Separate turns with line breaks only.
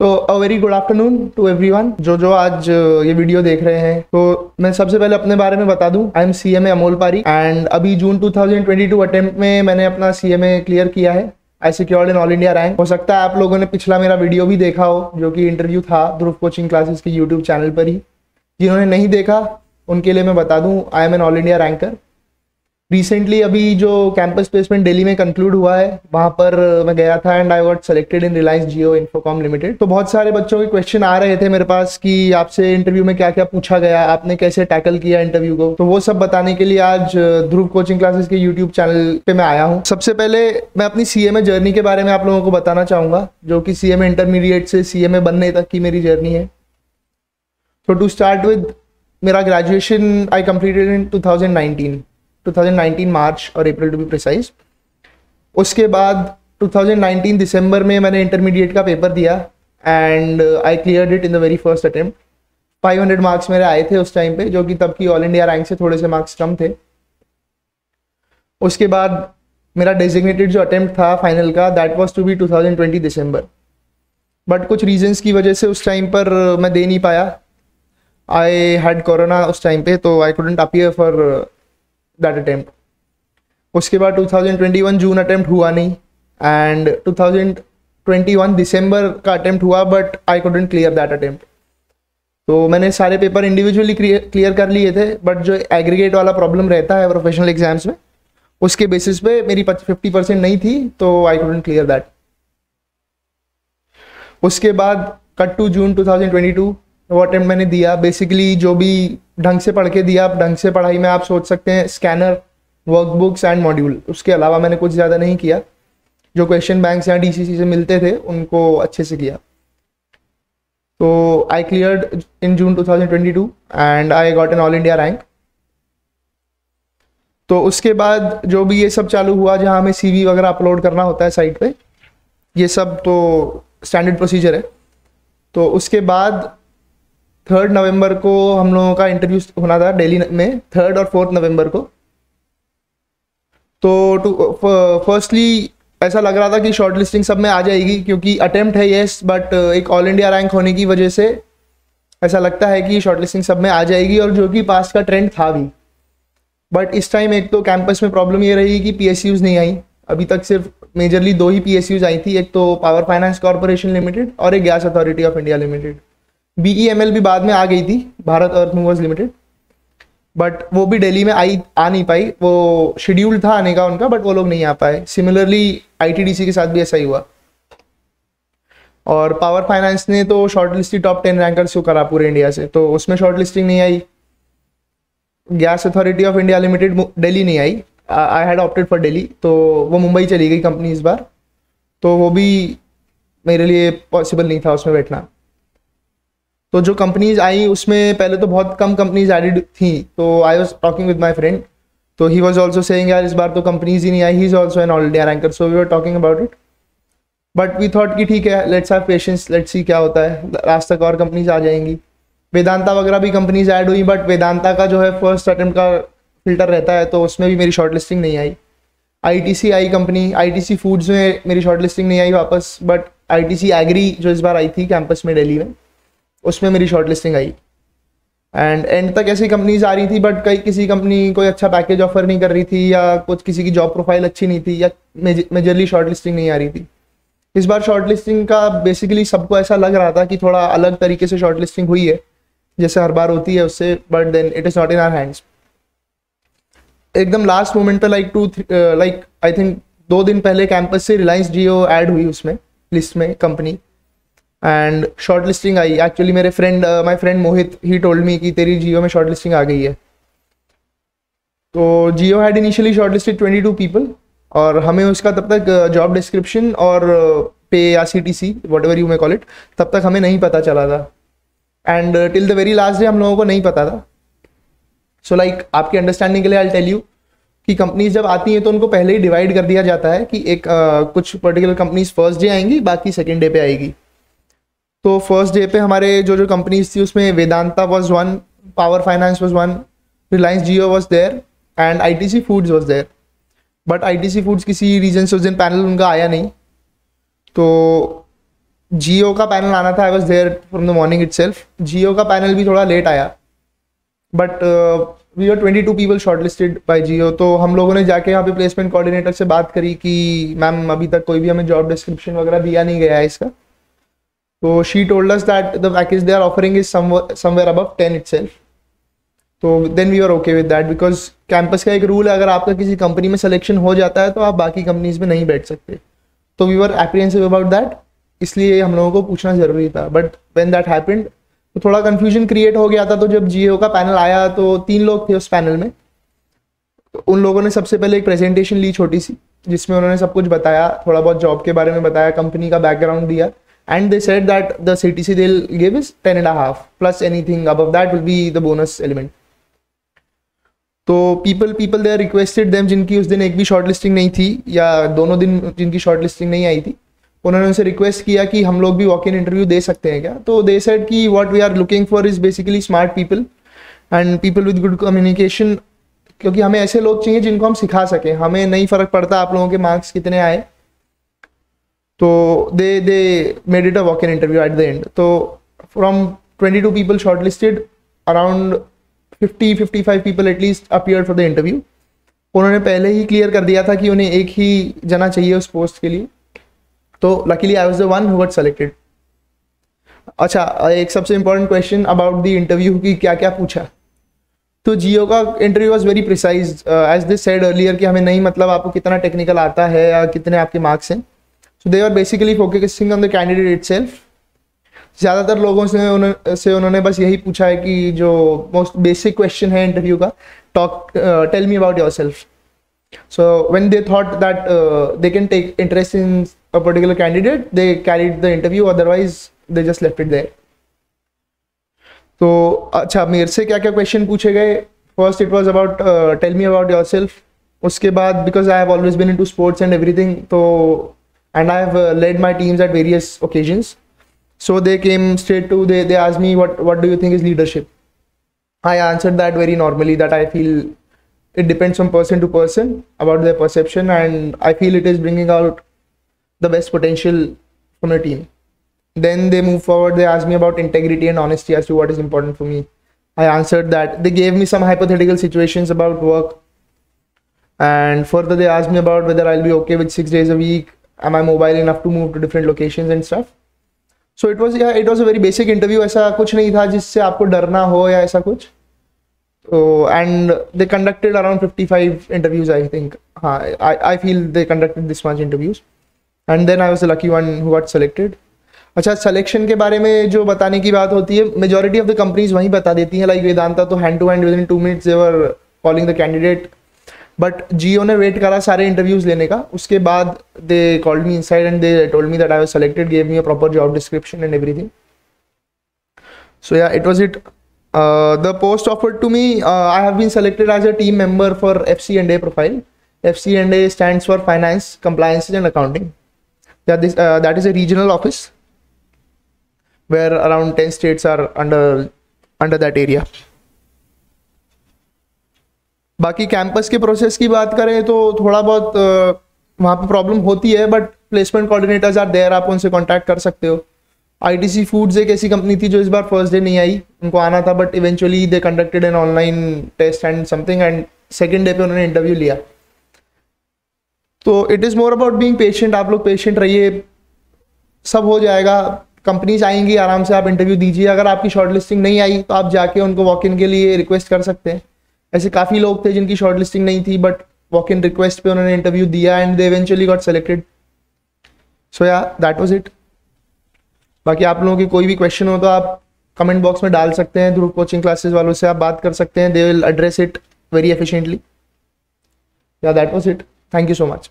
तो a very good afternoon to everyone जो जो आज, ये वीडियो देख रहे हैं। तो मैं सबसे पहले अपने बारे में बता दूँ। I am C M A Amol Pari and अभी जून 2022 अटेम्प्ट में मैंने अपना सी एम ए क्लियर किया है। I secured in all India rank हो सकता है आप लोगों ने पिछला मेरा वीडियो भी देखा हो, जो कि इंटरव्यू था ध्रुव कोचिंग क्लासेस के यूट्यूब चैनल पर ही। जिन्होंने नहीं देखा, उनके लिए मैं बता दूँ I am an all India ranker recently अभी जो कैंपस प्लेसमेंट दिल्ली में कंक्लूड हुआ है, वहाँ पर मैं गया था and I got selected in Reliance Jio Infocomm limited तो बहुत सारे बच्चों के क्वेश्चन आ रहे थे मेरे पास कि आपसे इंटरव्यू में क्या क्या पूछा गया, आपने कैसे टैकल किया इंटरव्यू को? तो वो सब बताने के लिए आज ध्रुव कोचिंग क्लासेस के यूट्यूब चैनल पे मैं आया हूँ। सबसे पहले मैं अपनी CMA जर्नी के बारे में आप लोगों को बताना चाहूँगा, जो कि CMA इंटरमीडिएट से CMA बनने तक की मेरी जर्नी है। तो टू स्टार्ट विद मेरा graduation I completed in 2019 2019 March और अप्रैल टू बी प्रिसाइज उसके बाद 2019 दिसंबर में मैंने इंटरमीडिएट का पेपर दिया and I clear it in the very first attempt 500 marks मेरे आए थे उस टाइम पे, जो कि तब की ऑल इंडिया रैंक से थोड़े से मार्क्स कम थे। उसके बाद मेरा डेजिग्नेटेड जो अटेम्प्ट था फाइनल का that was to be 2020 December. But कुछ रीजंस की वजह से उस टाइम पर मैं दे नहीं पाया। आई हैड कोरोना उस टाइम पे तो I couldn't appear for that attempt उसके बाद 2021 जून अटेम्प्ट हुआ नहीं एंड 2021 दिसंबर का अटेम्प्ट हुआ but I couldn't clear that attempt तो मैंने सारे पेपर इंडिविजुअली क्लियर कर लिए थे बट जो एग्रीगेट वाला प्रॉब्लम रहता है प्रोफेशनल एग्ज़ाम्स में, उसके बेसिस पे मेरी फिफ्टी परसेंट नहीं थी तो आई कुडेंट क्लियर दैट उसके बाद कट टू जून 2022 वो अटेम्प्ट मैंने दिया? बेसिकली जो भी ढंग से पढ़ के दिया आप ढंग से पढ़ाई में आप सोच सकते हैं स्कैनर वर्कबुक्स एंड मॉड्यूल उसके अलावा मैंने कुछ ज़्यादा नहीं किया। जो क्वेश्चन बैंक या डीसीसी से मिलते थे, उनको अच्छे से किया। तो I clear in June 2022 and I got an all India rank तो उसके बाद जो भी ये सब चालू हुआ, जहाँ हमें सीवी वगैरह अपलोड करना होता है साइट पे, ये सब तो स्टैंडर्ड प्रोसीजर है। तो उसके बाद थर्ड नवंबर को हम लोगों का इंटरव्यू होना था दिल्ली में, थर्ड और फोर्थ नवंबर को। तो टू फर्स्टली ऐसा लग रहा था कि शॉर्ट लिस्टिंग सब में आ जाएगी क्योंकि अटेम्प्ट है येस बट एक ऑल इंडिया रैंक होने की वजह से ऐसा लगता है कि शॉर्ट लिस्टिंग सब में आ जाएगी और जो कि पास का ट्रेंड था भी। बट इस टाइम एक तो कैंपस में प्रॉब्लम ये रही कि पी नहीं आई। अभी तक सिर्फ़ मेजरली दो ही पी आई थी, एक तो पावर फाइनेंस कॉरपोरेशन लिमिटेड और एक gas authority of India limited B E M L भी बाद में आ गई थी, Bharat earth movers limited but वो भी दिल्ली में आई, आ नहीं पाई. वो शेड्यूल था आने का उनका बट वो लोग नहीं आ पाए. सिमिलरली आईटीडीसी के साथ भी ऐसा ही हुआ. और पावर फाइनेंस ने तो short listing top ten rankers को करा पूरे इंडिया से. तो उसमें शॉर्ट लिस्टिंग नहीं आई. Gas authority of India limited Delhi नहीं आई. I had opted for Delhi तो वो मुंबई चली गई कंपनी इस बार. तो वो भी मेरे लिए पॉसिबल नहीं था उसमें बैठना. तो जो कंपनीज़ आई, उसमें पहले तो बहुत कम कंपनीज़ एडिड थी। तो I was talking with my friend तो ही वॉज़ ऑल्सो सेइंग यार, इस बार तो कंपनीज़ ही नहीं आई he is also an all India ranker so we are talking about it but we thought कि ठीक है let's have patience let's see क्या होता है। आज तक और कंपनीज़ आ जाएँगी। वेदांता वगैरह भी कंपनीज़ ऐड हुई बट वेदांता का जो है फ़र्स्ट अटेम्प्ट का फ़िल्टर रहता है तो उसमें भी मेरी शॉर्ट लिस्टिंग नहीं आई। आई टी सी आई company I T C foods में मेरी शॉर्ट लिस्टिंग नहीं आई वापस बट आई टी एग्री जो इस बार आई थी कैंपस में डेली में उसमें मेरी शॉर्ट लिस्टिंग आई। एंड एंड तक ऐसी कंपनीज़ आ रही थी बट कई किसी कंपनी कोई अच्छा पैकेज ऑफ़र नहीं कर रही थी, या कुछ किसी की जॉब प्रोफ़ाइल अच्छी नहीं थी, या मेजरली शॉर्ट लिस्टिंग नहीं आ रही थी। इस बार शॉर्ट लिस्टिंग का बेसिकली सबको ऐसा लग रहा था कि थोड़ा अलग तरीके से शॉर्ट लिस्टिंग हुई है, जैसे हर बार होती है उससे but then it is not in our hands एकदम लास्ट मोमेंट पे like to like I think दो दिन पहले कैंपस से रिलायंस जियो ऐड हुई उसमें लिस्ट में कंपनी एंड शॉर्ट लिस्टिंग आई एक्चुअली मेरे friend my friend Mohit he told me कि तेरी जियो में शॉर्ट लिस्टिंग आ गई है। तो Jio had initially short listed twenty two people और हमें उसका तब तक जॉब uh, डिस्क्रिप्शन और पे या C T C whatever you may call it तब तक हमें नहीं पता चला था। And till the very last day हम लोगों को नहीं पता था। सो so लाइक like, आपकी अंडरस्टैंडिंग के लिए आई टेल यू कि कंपनीज़ जब आती हैं तो उनको पहले ही डिवाइड कर दिया जाता है कि एक uh, कुछ पर्टिकुलर कंपनीज़ फ़र्स्ट डे आएँगी बाकी सेकेंड डे पे आएगी। तो फ़र्स्ट डे पे हमारे जो जो कंपनीज़ थी, उसमें Vedanta was one power finance was one Reliance Jio was there and I T C foods was there but I T C foods किसी रीजन से उस दिन पैनल उनका आया नहीं। तो जियो का पैनल आना था I was there from the morning itself Jio का पैनल भी थोड़ा लेट आया। But we are twenty two people short listed by Jio तो हम लोगों ने जाके यहाँ पे प्लेसमेंट कोऑर्डिनेटर से बात करी कि मैम अभी तक कोई भी हमें जॉब डिस्क्रिप्शन वगैरह दिया नहीं गया है इसका। तो she told us that the package they are offering is somewhere above ten itself तो then we are okay with that because campus का एक रूल है, अगर आपका किसी कंपनी में सिलेक्शन हो जाता है तो आप बाकी कंपनीज़ में नहीं बैठ सकते। तो we are apprehensive about that इसलिए हम लोगों को पूछना ज़रूरी था। बट वेन दैट हैपेंड तो थोड़ा कंफ्यूजन क्रिएट हो गया था तो जब जियो का पैनल आया तो तीन लोग थे उस पैनल में। तो उन लोगों ने सबसे पहले एक प्रेजेंटेशन ली छोटी सी, जिसमें उन्होंने सब कुछ बताया, थोड़ा बहुत जॉब के बारे में बताया कंपनी का बैकग्राउंड दिया। They said that the C T C they'll give is ten and half plus anything above that will be the bonus element तो people people they are requested them जिनकी उस दिन एक भी शॉर्ट लिस्टिंग नहीं थी, या दोनों दिन जिनकी शॉर्ट लिस्टिंग नहीं आई थी, उन्होंने उनसे रिक्वेस्ट किया कि हम लोग भी वॉक इन इंटरव्यू दे सकते हैं क्या? तो दे सेड कि what we are looking for is basically smart people and people with good communication क्योंकि हमें ऐसे लोग चाहिए जिनको हम सिखा सकें। हमें नहीं फ़र्क पड़ता आप लोगों के मार्क्स कितने आए। तो they they made it a walk in interview at the end तो from twenty two people short listed around fifty fifty five people at least appear for the interview उन्होंने पहले ही क्लियर कर दिया था कि उन्हें एक ही जना चाहिए उस पोस्ट के लिए। तो luckily I was the one who selected अच्छा एक सबसे important question about the interview की क्या क्या पूछा? तो जियो का interview was very precise as this said earlier कि हमें नहीं मतलब आपको कितना टेक्निकल आता है या कितने आपके मार्क्स हैं। So they are basically focusing on the candidate itself ज़्यादातर लोगों से उन्होंने से उन्होंने बस यही पूछा है कि जो मोस्ट बेसिक क्वेश्चन है इंटरव्यू का talk tell me about yourself so when they thought that they can take interest in a particular candidate, they carried the interview, otherwise they just left it there. तो अच्छा मेरे से क्या क्या question पूछे गए? First it was about tell me about yourself उसके बाद because I have always been into sports and everything तो and I have uh, led my teams at various occasions. So they came straight to they they asked me what what do you think is leadership. I answered that very normally that I feel it depends from person to person about their perception and I feel it is bringing out the best potential from a team. Then they move forward. They asked me about integrity and honesty as to what is important for me. I answered that. They gave me some hypothetical situations about work. And further, they asked me about whether I'll be okay with six days a week Am I mobile enough to move to different locations and stuff? So it was yeah, it was a very basic interview. ऐसा कुछ नहीं था जिससे आपको डरना हो या ऐसा कुछ So and they conducted around 55 interviews, I think. हाँ, I, I feel they conducted this much interviews. And then I was lucky one who got selected अच्छा सिलेक्शन के बारे में जो बताने की बात होती है मेजोरिटी ऑफ़ द कंपनीज़ वहीं बता देती हैं लाइक वेदांता तो hand to hand within two minutes they were calling the candidate but Jio ने वेट करा सारे इंटरव्यूज़ लेने का। उसके बाद they called me inside and they told me that I was selected gave me a proper job description and everything so yeah it was it the post offer to me I have been selected as a team member for F C and A profile F C and A stand for finance compliance and accounting that is a regional office where around ten states are under under that area बाकी campus के process की बात करें तो थोड़ा बहुत वहाँ पर प्रॉब्लम होती है but placement coordinators are there आप उनसे कांटेक्ट कर सकते हो। आईटीसी फूड्स एक ऐसी कंपनी थी जो इस बार फ़र्स्ट डे नहीं आई। उनको आना था but eventually they conducted an online test and something and second day पे उन्होंने इंटरव्यू लिया। तो it is more about being patient आप लोग पेशेंट रहिए। सब हो जाएगा कंपनीज़ आएँगी, आराम से आप इंटरव्यू दीजिए। अगर आपकी शॉर्ट लिस्टिंग नहीं आई तो आप जाके उनको वॉक इन के लिए रिक्वेस्ट कर सकते हैं। ऐसे काफ़ी लोग थे जिनकी शॉर्ट लिस्टिंग नहीं थी बट वॉक इन रिक्वेस्ट पे उन्होंने इंटरव्यू दिया and they eventually got selected so yeah that was it बाकी आप लोगों के कोई भी क्वेश्चन हो तो आप कमेंट बॉक्स में डाल सकते हैं थ्रू कोचिंग क्लासेस वालों से आप बात कर सकते हैं they will address it very efficiently yeah that was it thank you so much